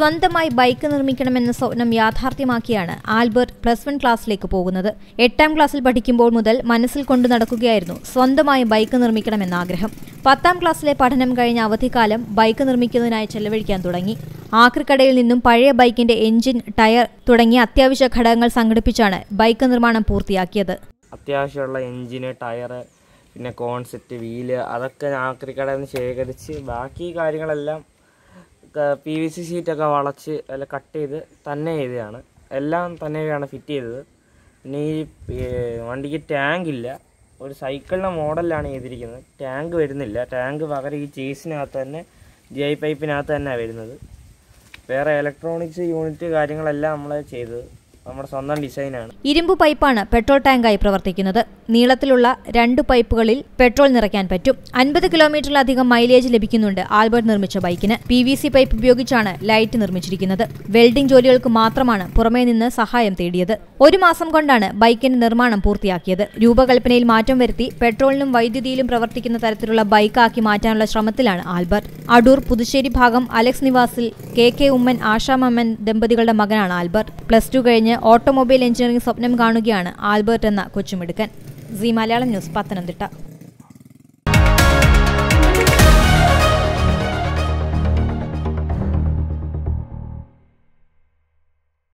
സ്വന്തമായി ബൈക്ക് നിർമ്മിക്കണമെന്ന സ്വപ്നം യാഥാർത്ഥ്യമാക്കിയാണ് Albert plus one ക്ലാസ്സിലേക്ക് പോകുന്നത്. എട്ടാം ക്ലാസ്സിൽ പഠിക്കുമ്പോൾ മുതൽ മനസ്സിൽ കൊണ്ടു നടക്കുകയായിരുന്നു സ്വന്തമായി ബൈക്ക് നിർമ്മിക്കണമെന്ന ആഗ്രഹം. പത്താം ക്ലാസ്സിലെ പഠനം കഴിഞ്ഞ അവധിക്കാലം ബൈക്ക് നിർമ്മിക്കുന്നതിനായി ചെലവഴിക്കാൻ തുടങ്ങി. ആക്രിക്കടയിൽ നിന്നും പഴയ ബൈക്കിന്റെ എഞ്ചിൻ ടയർ തുടങ്ങിയ അത്യാവശ്യ ഘടകങ്ങൾ സംഘടിപ്പിച്ചാണ് ബൈക്ക് നിർമ്മാണം പൂർത്തിയാക്കിയത്. അത്യാവശ്യമുള്ള എഞ്ചിന് ടയർ പിന്നെ കോൺസെപ്റ്റ് വീൽ അതൊക്കെ ആക്രിക്കടയിൽ നിന്ന് ശേഖരിച്ച് ബാക്കി കാര്യങ്ങളെല്ലാം പി വി സി ഷീറ്റൊക്കെ വളച്ച് അല്ല കട്ട് ചെയ്ത് തന്നെ ചെയ്തതാണ്. എല്ലാം തന്നെയാണ് ഫിറ്റ് ചെയ്തത്. പിന്നെ ഈ വണ്ടിക്ക് ടാങ്ക് ഇല്ല. ഒരു സൈക്കിളിന്റെ മോഡലിലാണ് ചെയ്തിരിക്കുന്നത്. ടാങ്ക് വരുന്നില്ല. ടാങ്ക് പകരം ഈ ചേസിനകത്ത് തന്നെ ജി ഐ പൈപ്പിനകത്ത് തന്നെയാണ് വരുന്നത്. വേറെ ഇലക്ട്രോണിക്സ് യൂണിറ്റ് കാര്യങ്ങളെല്ലാം നമ്മൾ ചെയ്തത്. നമ്മുടെ സ്വന്തം ഡിസൈനാണ്. ഇരുമ്പ് പൈപ്പാണ് പെട്രോൾ ടാങ്കായി പ്രവർത്തിക്കുന്നത്. നീളത്തിലുള്ള രണ്ട് പൈപ്പുകളിൽ പെട്രോൾ നിറയ്ക്കാൻ പറ്റും. അൻപത് കിലോമീറ്ററിലധികം മൈലേജ് ലഭിക്കുന്നുണ്ട് ആൽബർട്ട് നിർമ്മിച്ച ബൈക്കിന്. പി വി സി പൈപ്പ് ഉപയോഗിച്ചാണ് ലൈറ്റ് നിർമ്മിച്ചിരിക്കുന്നത്. വെൽഡിംഗ് ജോലികൾക്ക് മാത്രമാണ് പുറമേ നിന്ന് സഹായം തേടിയത്. ഒരു മാസം കൊണ്ടാണ് ബൈക്കിന്റെ നിർമ്മാണം പൂർത്തിയാക്കിയത്. രൂപകൽപ്പനയിൽ മാറ്റം വരുത്തി പെട്രോളിനും വൈദ്യുതിയിലും പ്രവർത്തിക്കുന്ന തരത്തിലുള്ള ബൈക്കാക്കി മാറ്റാനുള്ള ശ്രമത്തിലാണ് ആൽബർട്ട്. അടൂർ പുതുശ്ശേരി ഭാഗം അലക്സ് നിവാസിൽ കെ കെ ഉമ്മൻ ആശാമമ്മൻ ദമ്പതികളുടെ മകനാണ് ആൽബർട്ട്. പ്ലസ് ടു കഴിഞ്ഞ് ഓട്ടോമൊബൈൽ എഞ്ചിനീയറിംഗ് സ്വപ്നം കാണുകയാണ് ആൽബർട്ട് എന്ന കൊച്ചുമിടുക്കൻ. C Malayalam news Pathanamthitta.